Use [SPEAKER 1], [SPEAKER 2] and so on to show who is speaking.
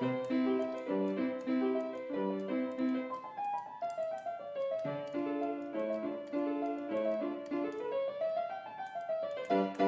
[SPEAKER 1] Música